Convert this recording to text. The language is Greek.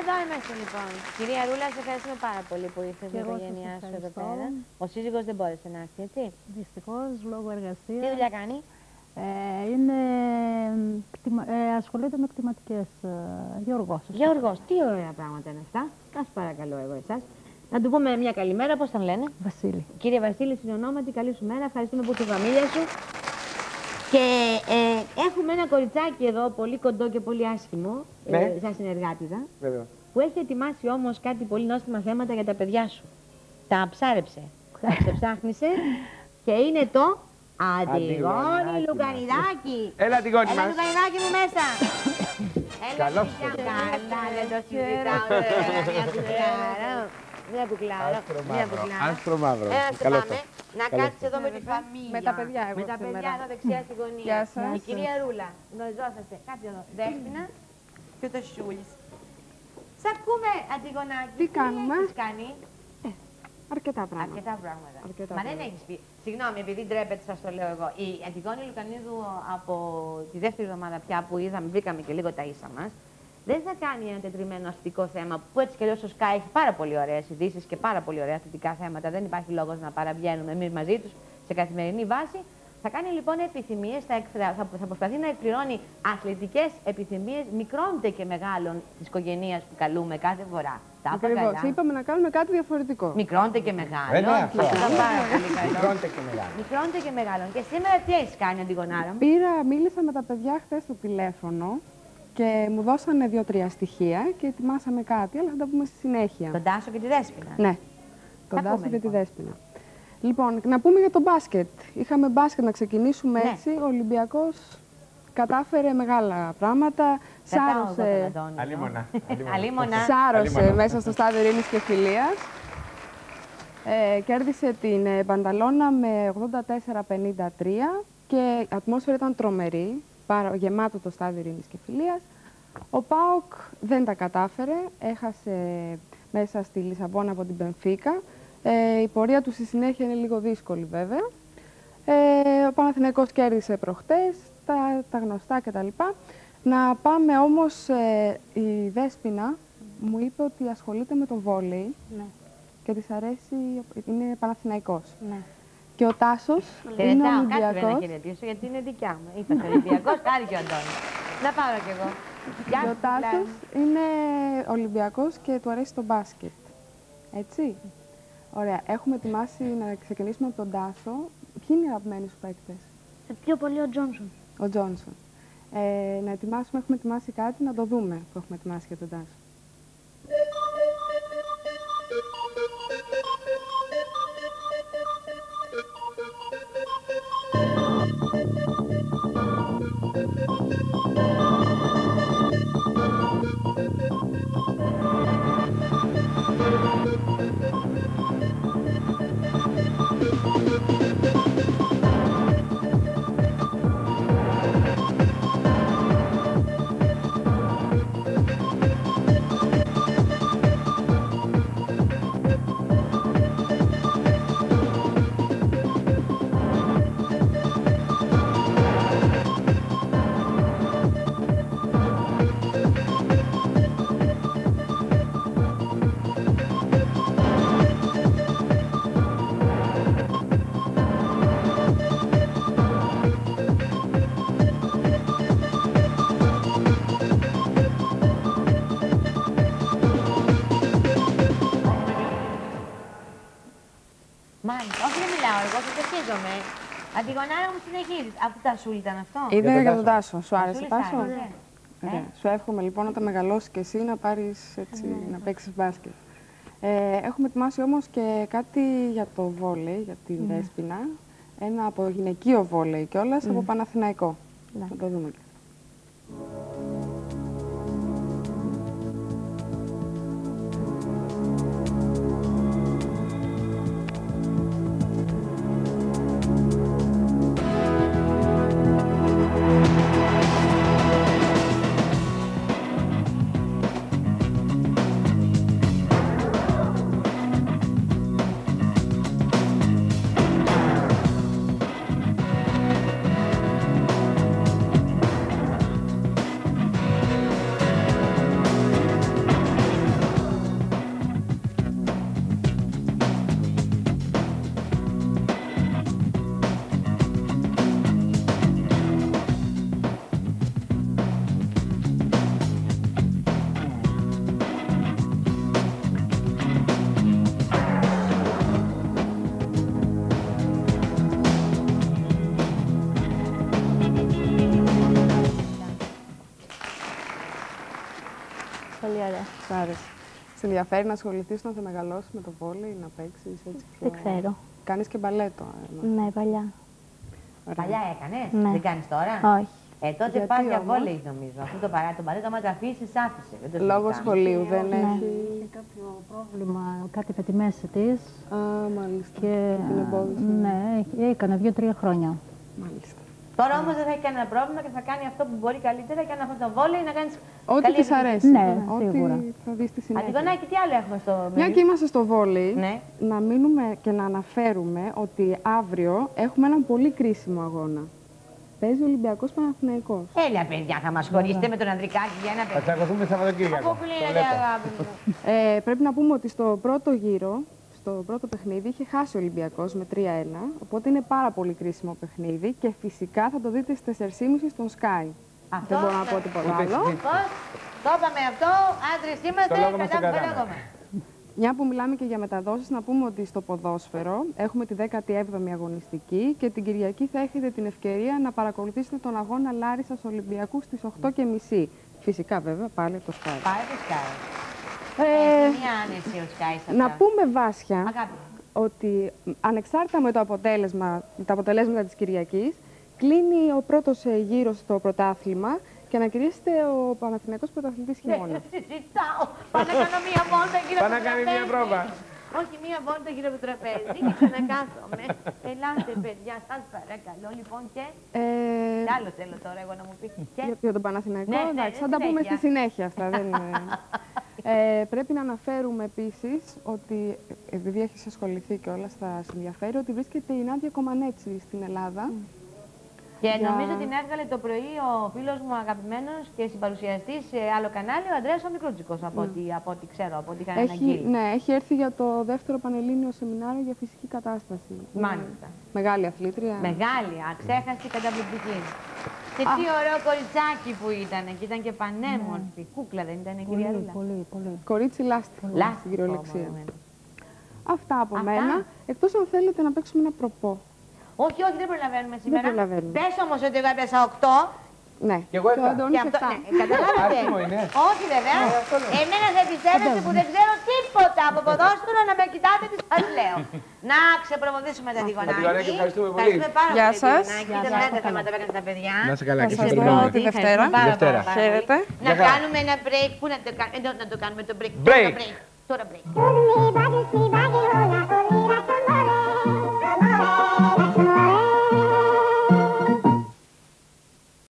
Εδώ είμαστε λοιπόν. Κυρία Ρούλα, σε ευχαριστούμε πάρα πολύ που ήρθες στην Και εγώ σας οικογένειά σου εδώ ευχαριστώ. πέρα. Ο σύζυγος δεν μπόρεσε να έρθει, έτσι; Δυστυχώς λόγω Τι εργασία. δουλειά κάνει; Ε, είναι, κτημα- ε, ασχολείται με κτηματικές ε, γεωργός. Γιώργος, τι ωραία πράγματα είναι αυτά. Να σου παρακαλώ εγώ εσάς. Να του πούμε μια καλημέρα, πώς τον λένε; Βασίλη. Κύριε Βασίλη, στην ονόματι, καλή σου μέρα. Ευχαριστούμε που ήρθες η φαμίλια σου. Και ε, έχουμε ένα κοριτσάκι εδώ, πολύ κοντό και πολύ άσχημο, Ναι. ε, σαν συνεργάτηδα, Βέβαια. που έχει ετοιμάσει όμως κάτι πολύ νόστιμα θέματα για τα παιδιά σου. Τα ψάρεψε, τα ξεψάχνησε και είναι το Αντιγόνι Αντιγονάκι Λουκανιδάκι. Έλα την κόρη Έλα μας. Λουκανιδάκι μου μέσα. Έλα, Καλώς παιδιά μου. ήρθατε. Καλά, δεν το συζητάω. Έλα, Μια κουκλάρα. Μια κουκλάρα. Άσπρο Μια μαύρο. κουκλάρα. Άσπρο μαύρο. Έλα, σε Καλώς πάμε. το. Να Καλώς κάτσεις εδώ με τη φαμίλια. Με τα παιδιά εγώ Με τα σήμερα. παιδιά εδώ δεξιά στη γωνία. Γεια σας. Η κυρία Ρούλα, γνωριζόσαστε. Κάτσε εδώ. Δέσποινα και ο Τασούλης. Σ' ακούμε, Αντιγονάκη. Τι κάνουμε; έχεις κάνει; Αρκετά πράγματα. Αρκετά πράγματα. Αρκετά Μα δεν πράγματα. έχεις πει. Συγγνώμη, επειδή ντρέπεται, σας το λέω εγώ. Η Αντιγόνη Λουκανίδου από τη δεύτερη εβδομάδα πια που είδαμε, βρήκαμε και λίγο τα ίσα μας, δεν θα κάνει ένα τετριμένο αστικό θέμα που έτσι κι αλλιώς ο Sky έχει πάρα πολύ ωραίες ειδήσεις και πάρα πολύ ωραία αθλητικά θέματα. Δεν υπάρχει λόγος να παραβγαίνουμε εμείς μαζί τους σε καθημερινή βάση. Θα κάνει λοιπόν επιθυμίες, θα, εκφρα- θα, θα προσπαθεί να εκπληρώνει αθλητικές επιθυμίες μικρών τε και μεγάλων της οικογένειας που καλούμε κάθε φορά. Τα είπα Ακριβώς. καλά. Είπαμε να κάνουμε κάτι διαφορετικό. Μικρών τε και μεγάλων. Ε, ναι, αυτό. Τα είπα πάρα πολύ καλά. Μικρώνεται και μεγάλο. Μικρών τε και μεγάλων. Και σήμερα τι έχεις κάνει, Αντιγονάρα μου; Πήρα, μίλησα με τα παιδιά χθες στο τηλέφωνο και μου δώσανε δύο-τρία στοιχεία και ετοιμάσαμε κάτι, αλλά θα τα πούμε στη συνέχεια. Τον Τάσο και τη Δέσποινα. Ναι, τον Θα Τάσο πούμε, και τη λοιπόν. Δέσποινα. Λοιπόν, να πούμε για το μπάσκετ. Είχαμε μπάσκετ να ξεκινήσουμε Ναι. έτσι. Ο Ολυμπιακός κατάφερε μεγάλα πράγματα. Κρατάω εγώ τον Σάρωσε, Αντώνη. εδώ. Αλίμονα. Αλίμονα. σάρωσε Αλίμονο. μέσα στο στάδιο Ειρήνης και Φιλίας. Ε, κέρδισε την ε, Μπανταλώνα με 84-53 και η ατμόσφαιρα ήταν τρομερή, πάρα, γεμάτο το στάδιο Ειρήνης και Φιλίας. Ο ΠΑΟΚ δεν τα κατάφερε, έχασε μέσα στη Λισαβόνα από την Πενφύκα. Ε, η πορεία του στη συνέχεια είναι λίγο δύσκολη βέβαια. Ε, ο Παναθηναϊκός κέρδισε προχτές, τα, τα γνωστά κτλ. Να πάμε όμως, ε, η Δέσποινα μου είπε ότι ασχολείται με το βόλεϊ Ναι, και της αρέσει, είναι Παναθηναϊκός. ναι. Και ο Τάσος είναι Χαιρετάω, κάτσε ρε, να Ολυμπιακός. χαιρετήσω γιατί είναι δικιά μου. Είπα Ολυμπιακός, χάρη και ο Αντώνης. Να πάρω κι εγώ. Γεια Και σου, ο Τάσος Λάρα. είναι Ολυμπιακός και του αρέσει το μπάσκετ. Έτσι. Ωραία. Έχουμε ετοιμάσει να ξεκινήσουμε από τον Τάσο. Ποιοι είναι οι αγαπημένοι σου παίκτες; Πιο πολύ ο Τζόνσον. Ο Τζόνσον. Ε, να ετοιμάσουμε, έχουμε ετοιμάσει κάτι, να το δούμε που έχουμε ετοιμάσει για τον Τάσο. Εγώ, σας αρχίζομαι. Αντιγονάρα μου συνεχίζεις. Αφού τα σου ήταν αυτό; Είδα τον για τον Τάσο. Τάσο. Σου άρεσε, Σου Τάσο; άρεσε. Ωραία. Ε. Σου εύχομαι λοιπόν όταν μεγαλώσεις και εσύ να πάρεις έτσι, να παίξεις μπάσκετ. Ε, έχουμε ετοιμάσει όμως και κάτι για το βόλεϊ, για την Δέσποινα. Ένα από γυναικείο βόλεϊ κιόλας, από Παναθηναϊκό. Ναι. Θα το δούμε. Πολύ ωραία. Σ' άρεσε. Σε ενδιαφέρει να ασχοληθείς όταν θα μεγαλώσεις με το βόλεϊ, να παίξεις έτσι πιο. Δεν ξέρω. Κάνεις και μπαλέτο. ε, μα. Ναι, παλιά. Ωραία. Παλιά έκανες, Ναι. δεν κάνεις τώρα; Όχι. Ε, τότε Γιατί πας για όμως; βόλεϊ νομίζω. Αυτό το παρά το μπαλέτο, άμα το αφήσεις, άφησες. Δεν το Λόγω συζητάμε. σχολείου δεν Ναι. έχει. Είχε κάποιο πρόβλημα, κάτι με τη μέση της. Α, μάλιστα. Και Την εμπόδισε. ναι, έκανε δύο-τρία χρόνια. Μάλιστα. Τώρα όμως δεν θα έχει κανένα πρόβλημα και θα κάνει αυτό που μπορεί καλύτερα και αν αυτό το βόλεϊ να κάνεις. Ό,τι της αρέσει. Ναι, Ό,τι σίγουρα. θα δεις στη συνέχεια. Αντιγονάκι, τι άλλο έχουμε στο Μια μενού; και είμαστε στο βόλεϊ, Ναι. να μείνουμε και να αναφέρουμε ότι αύριο έχουμε έναν πολύ κρίσιμο αγώνα. Παίζει ο Ολυμπιακός Παναθηναϊκός. Έλα, παιδιά, θα μας χωρίσετε με τον Ανδρικάκη για ένα Θα παιδί. τσακωθούμε Σαββατοκύριακο. Από που Το λένε, βλέπω. αγάπη μου. Ε, πρέπει να πούμε ότι στο πρώτο γύρο, στο πρώτο παιχνίδι, είχε χάσει ο Ολυμπιακός με 3-1. Οπότε είναι πάρα πολύ κρίσιμο παιχνίδι και φυσικά θα το δείτε στις 4.30 στον Sky. Αυτό Δεν μπορώ να θα- πω τίποτα Ούτε άλλο. συζήτηση. Πώς, το είπαμε αυτό, άντρε είμαστε, Το λόγο μας κατά τον που κάναμε. λέγομαι. Μια που μιλάμε και για μεταδόσεις, να πούμε ότι στο ποδόσφαιρο έχουμε τη 17η αγωνιστική και την Κυριακή θα έχετε την ευκαιρία να παρακολουθήσετε τον αγώνα Λάρισσας Ολυμπιακού στις 8.30. Φυσικά βέβαια πάλι το Sky. Πάει το Sky. Ε, Έχεις μια άνεση ο Sky σε να αυτά. πούμε Βάσια Αγάπη. ότι μ, ανεξάρτητα με το αποτέλεσμα, τα αποτελέσματα της Κυριακής, κλείνει ο πρώτος ε, γύρος στο πρωτάθλημα και ανακηρύσσεται ο Παναθηναϊκός πρωταθλητής χειμώνα. Δεν συζητάω. Πάω να κάνω μία βόλτα γύρω Πάει από να το κάνει μια τραπέζι. πρόβα. Όχι, μία βόλτα γύρω από το τραπέζι και ξανακάθομαι. Ελάτε, παιδιά, σας παρακαλώ. Λοιπόν, και Ε, τι άλλο θέλω τώρα εγώ να μου πεις. Και για, για τον Παναθηναϊκό, Ναι, ναι, εντάξει, θα στην τα πούμε στη συνέχεια. συνέχεια αυτά. δεν είναι... ε, πρέπει να αναφέρουμε επίσης ότι, επειδή έχεις ασχοληθεί και όλα θα σε ενδιαφέρει, ότι βρίσκεται η Νάντια Κομανέτσι στην Ελλάδα. Και Για- νομίζω την έβγαλε το πρωί ο φίλος μου αγαπημένος και συμπαρουσιαστής σε άλλο κανάλι, ο Ανδρέας ο Μικρούτσικος, από, ό,τι, από ό,τι ξέρω, από ό,τι είχαν Έχει, αναγγείλει. ναι, έχει έρθει για το δεύτερο πανελλήνιο σεμινάριο για φυσική κατάσταση. Μάλιστα. Είναι Μεγάλη αθλήτρια. Μεγάλη, αξέχαστη, καταπληκτική. Και τι ωραίο κοριτσάκι που ήταν και ήταν και πανέμορφη. Κούκλα δεν ήταν η κυρία Πολύ, Ρούλα; πολύ, πολύ. Κορίτσι λάστιχο Λάστιχο, στην κυριολεξία. μόνο εμένα. Αυτά από Αυτά; μένα. Εκτός αν θέλετε να παίξουμε ένα προπό. Όχι, όχι, δεν προλαβαίνουμε σήμερα. προλαβαίνουμε. Πες όμως ότι εγώ έπεσα 8. Ναι. Κι εγώ Και ο εφτά. Αντώνης Και αυτό, εφτά. ναι, καταλάβατε. Άσχημο είναι. Όχι βέβαια. Εμένα θα πιστεύετε που δεν ξέρω τίποτα από ποδόσφαιρο να με κοιτάτε τι σας λέω. Να ξεπροβοδίσουμε τα τηγονάκια. Αντιγονάκη, ευχαριστούμε πολύ. πάρα Γεια πολύ, σας. Τηγονάκη. Γεια Ήταν σας. ωραία τα θέματα που έκαναν τα παιδιά. Να είσαι καλά και σας σε δω περιμένουμε. τη Δευτέρα. Ευχαριστούμε πάρα, Δευτέρα. πάρα, πάρα Χαίρετε. πολύ. Να Γεια χαρά. κάνουμε ένα break. Πού να το κάνουμε, εδώ να το κάνουμε το break. Break. Τώρα break.